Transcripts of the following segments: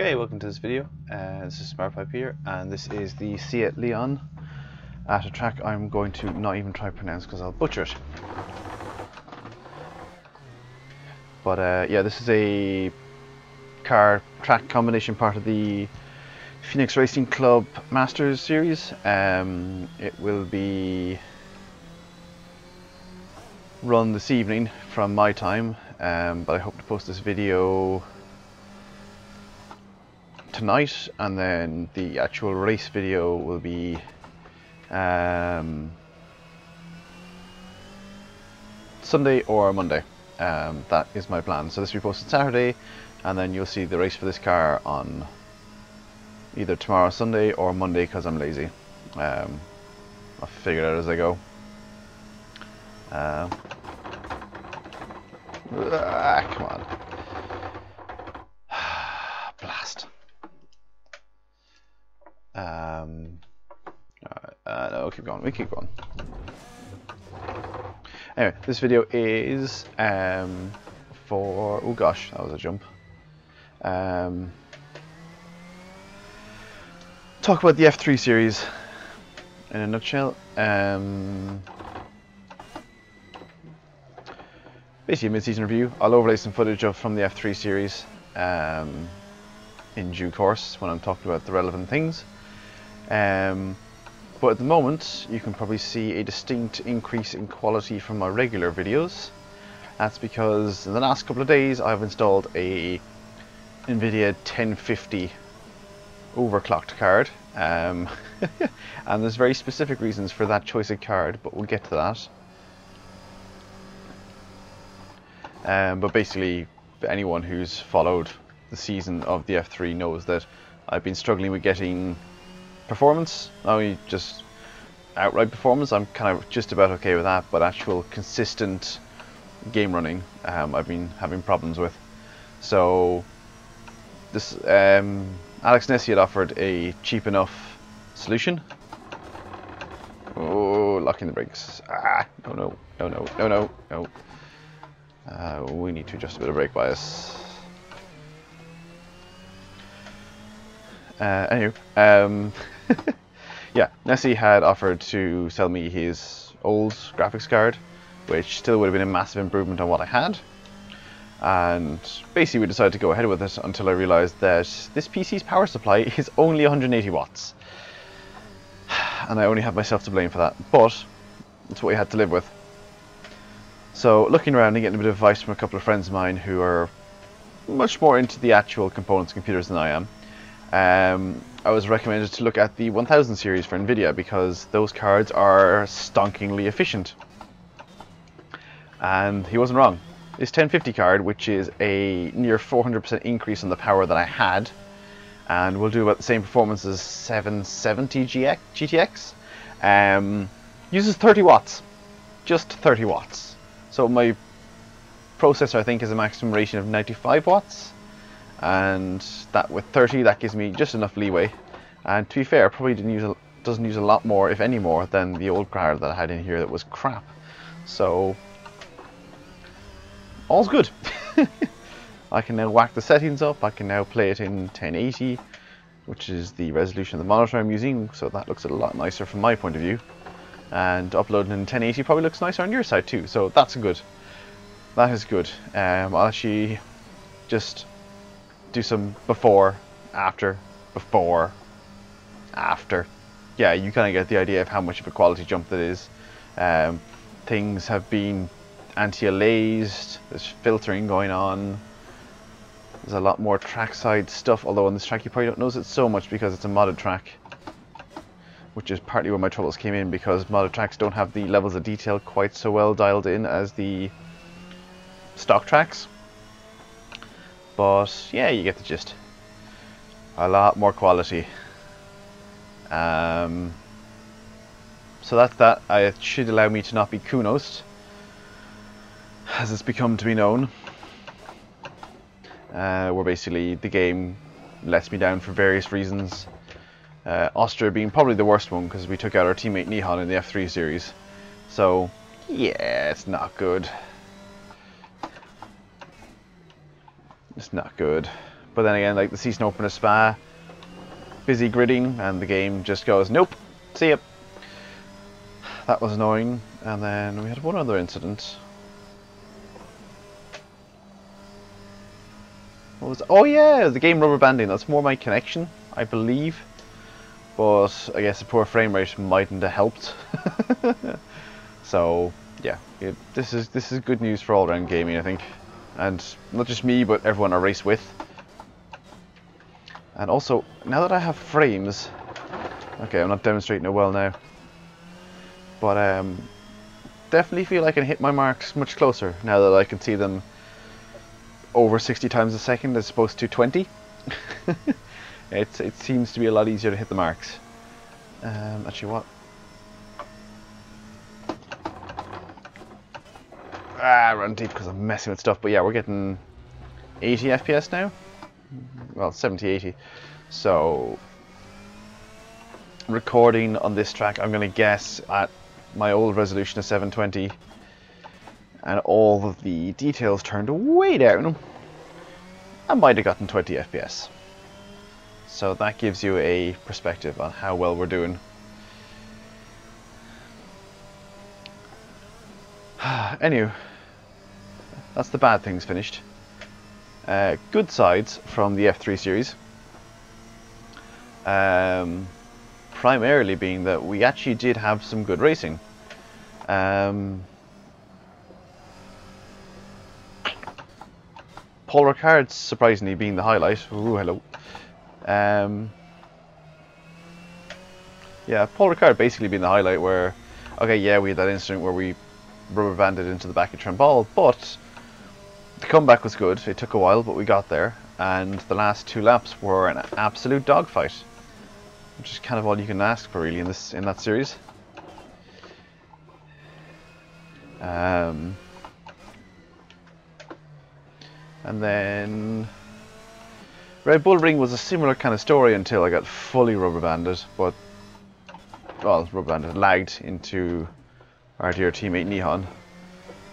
Okay, welcome to this video. Uh, this is SmartPipe here, and this is the Seat Leon at a track I'm going to not even try to pronounce because I'll butcher it. But uh, yeah, this is a car track combination part of the Phoenix Racing Club Masters series. Um, it will be run this evening from my time, um, but I hope to post this video tonight and then the actual race video will be um, Sunday or Monday. Um, that is my plan. So this will be posted Saturday and then you'll see the race for this car on either tomorrow Sunday or Monday because I'm lazy. Um, I'll figure it out as I go. Uh, ah, come on um, uh, no, keep going. We keep going. Anyway, this video is um, for. Oh gosh, that was a jump. Um, talk about the F3 series in a nutshell. Um, basically, a mid-season review. I'll overlay some footage of from the F3 series um, in due course when I'm talking about the relevant things. Um, but at the moment, you can probably see a distinct increase in quality from my regular videos. That's because in the last couple of days, I've installed a NVIDIA 1050 overclocked card. Um, and there's very specific reasons for that choice of card, but we'll get to that. Um, but basically, anyone who's followed the season of the F3 knows that I've been struggling with getting performance, only just outright performance, I'm kind of just about okay with that, but actual consistent game running, um, I've been having problems with. So this um, Alex Nessie had offered a cheap enough solution. Oh, locking the brakes. Ah, no, no, no, no, no, no, no. Uh, we need to adjust a bit of brake bias. Uh, anyway, um, yeah, Nessie had offered to sell me his old graphics card, which still would have been a massive improvement on what I had. And basically we decided to go ahead with it until I realized that this PC's power supply is only 180 watts. And I only have myself to blame for that, but it's what we had to live with. So looking around and getting a bit of advice from a couple of friends of mine who are much more into the actual components of computers than I am, um, I was recommended to look at the 1000 series for Nvidia because those cards are stonkingly efficient. And he wasn't wrong. This 1050 card, which is a near 400% increase in the power that I had, and will do about the same performance as 770 GX, GTX, um, uses 30 watts. Just 30 watts. So my processor, I think, is a maximum rating of 95 watts and that with 30 that gives me just enough leeway. And to be fair probably didn't use a, doesn't use a lot more if any more than the old card that I had in here that was crap. So all's good. I can now whack the settings up. I can now play it in 1080 which is the resolution of the monitor I'm using. So that looks a lot nicer from my point of view. And uploading in 1080 probably looks nicer on your side too. So that's good. That is good. Um, I'll actually just do some before, after, before, after. Yeah, you kind of get the idea of how much of a quality jump that is. Um, things have been anti-aliased, there's filtering going on. There's a lot more trackside stuff, although on this track you probably don't notice it so much because it's a modded track. Which is partly where my troubles came in because modded tracks don't have the levels of detail quite so well dialed in as the stock tracks. But yeah, you get the gist. A lot more quality. Um, so that's that. It should allow me to not be Kunos, as it's become to be known. Uh, where basically the game lets me down for various reasons. Uh, Austria being probably the worst one because we took out our teammate Nihon in the F3 series. So, yeah, it's not good. It's not good. But then again, like the season opener Spa, busy gridding, and the game just goes, nope, see ya. That was annoying. And then we had one other incident. What was? Oh yeah, the game rubber banding. That's more my connection, I believe. But I guess the poor frame rate mightn't have helped. so yeah, it, this is this is good news for all around gaming, I think, and not just me, but everyone I race with. And also, now that I have frames, okay, I'm not demonstrating it well now, but um, definitely feel I can hit my marks much closer now that I can see them over 60 times a second as opposed to 20. it's, it seems to be a lot easier to hit the marks. Um, actually, what? Ah, run deep because I'm messing with stuff. But yeah, we're getting 80 FPS now. Well, 70, 80. So, recording on this track, I'm going to guess at my old resolution of 720 and all of the details turned way down, I might have gotten 20 FPS. So that gives you a perspective on how well we're doing. anyway, that's the bad things finished. Uh, good sides from the F3 series. Um, primarily being that we actually did have some good racing. Um, Paul Ricard surprisingly being the highlight. Ooh, hello. Um, yeah, Paul Ricard basically being the highlight where, okay, yeah, we had that incident where we rubber banded into the back of Tremball, but the comeback was good. It took a while, but we got there, and the last two laps were an absolute dogfight, which is kind of all you can ask for really in this in that series. Um, and then Red Bull Ring was a similar kind of story until I got fully rubber banded, but well, rubber banded, lagged into our dear teammate Nihon.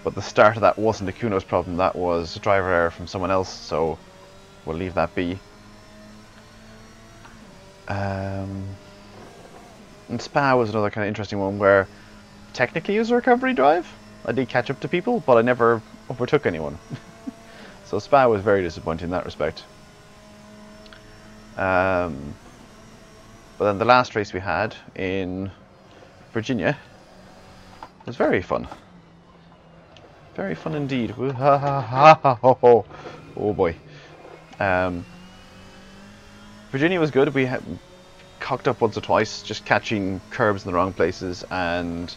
But the start of that wasn't a Kuno's problem, that was a driver error from someone else, so we'll leave that be. Um, and Spa was another kind of interesting one where technically it was a recovery drive. I did catch up to people, but I never overtook anyone. so Spa was very disappointing in that respect. Um, but then the last race we had in Virginia was very fun. Very fun indeed. oh boy. Um, Virginia was good. We had cocked up once or twice, just catching curbs in the wrong places and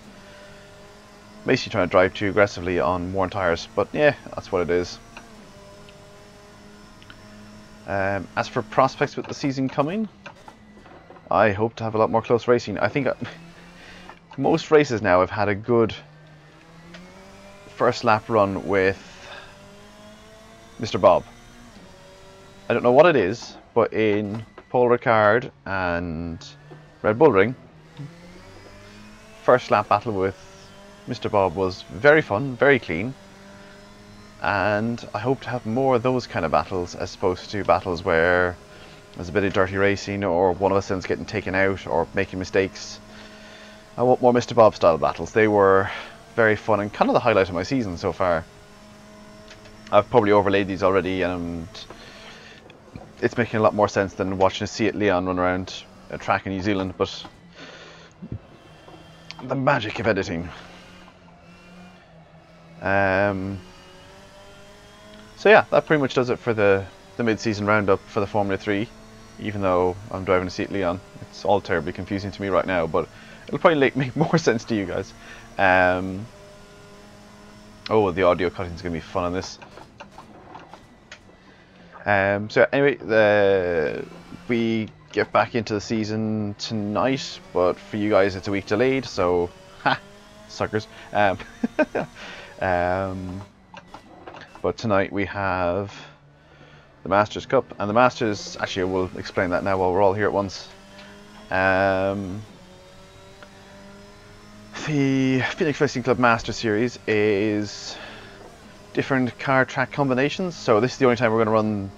basically trying to drive too aggressively on worn tires. But yeah, that's what it is. Um, as for prospects with the season coming, I hope to have a lot more close racing. I think uh, most races now have had a good first lap run with Mr. Bob. I don't know what it is, but in Paul Ricard and Red Bull Ring, first lap battle with Mr. Bob was very fun, very clean, and I hope to have more of those kind of battles as opposed to battles where there's a bit of dirty racing or one of us ends getting taken out or making mistakes. I want more Mr. Bob style battles. They were very fun and kind of the highlight of my season so far. I've probably overlaid these already and it's making a lot more sense than watching a Seat Leon run around a track in New Zealand, but the magic of editing. Um, so yeah, that pretty much does it for the, the mid-season roundup for the Formula 3, even though I'm driving a Seat Leon. It's all terribly confusing to me right now, but it'll probably make more sense to you guys. Um, oh, the audio cutting is going to be fun on this. Um, so anyway, the, we get back into the season tonight, but for you guys it's a week delayed, so ha, suckers. Um, um, but tonight we have the Masters Cup, and the Masters, actually we'll explain that now while we're all here at once. Um, the Phoenix Racing Club Master Series is different car track combinations. So this is the only time we're going to run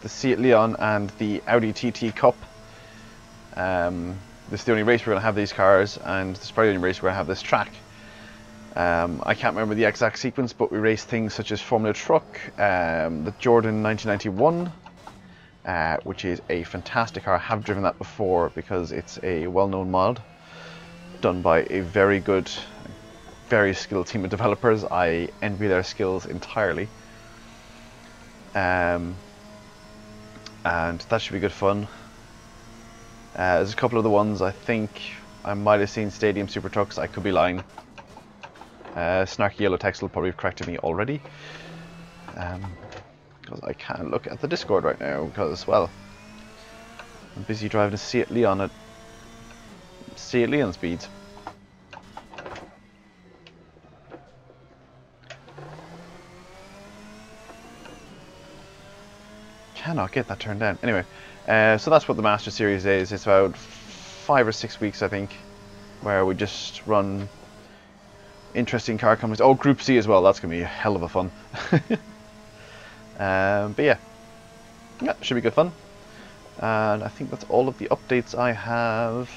the Seat Leon and the Audi TT Cup. Um, this is the only race we're going to have these cars, and this is probably the only race we're going to have this track. Um, I can't remember the exact sequence, but we raced things such as Formula Truck, um, the Jordan 1991, uh, which is a fantastic car. I have driven that before because it's a well-known mod done by a very good, very skilled team of developers. I envy their skills entirely. Um, and that should be good fun. Uh, there's a couple of the ones I think I might have seen Stadium Super Trucks. I could be lying. Uh, Snarky Yellow Text will probably have corrected me already. Because um, I can't look at the Discord right now because, well, I'm busy driving a Seat Leon at Seat Leon speeds. Cannot get that turned down. Anyway, uh, so that's what the Master Series is. It's about five or six weeks, I think, where we just run interesting car companies. Oh, Group C as well. That's going to be a hell of a fun. um, but yeah, yeah, should be good fun. And I think that's all of the updates I have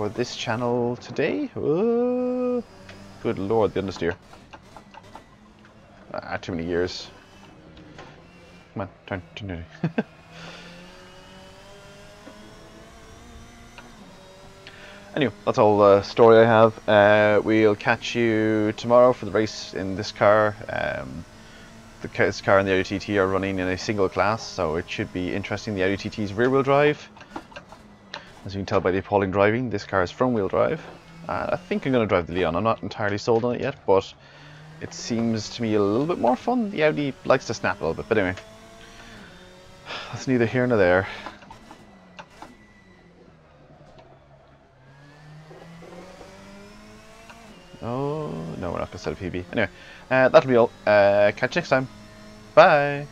for this channel today. Oh, good lord, the understeer. Ah, too many years. Come on, turn, turn, turn. Anyway, that's all the story I have. Uh, we'll catch you tomorrow for the race in this car. Um, the this car and the Audi TT are running in a single class, so it should be interesting. The Audi rear-wheel drive. As you can tell by the appalling driving, this car is front-wheel drive. Uh, I think I'm going to drive the Leon. I'm not entirely sold on it yet, but it seems to me a little bit more fun. The Audi likes to snap a little bit, but anyway. That's neither here nor there. Oh, no, we're not going to set a PB. Anyway, uh, that'll be all. Uh, catch you next time. Bye.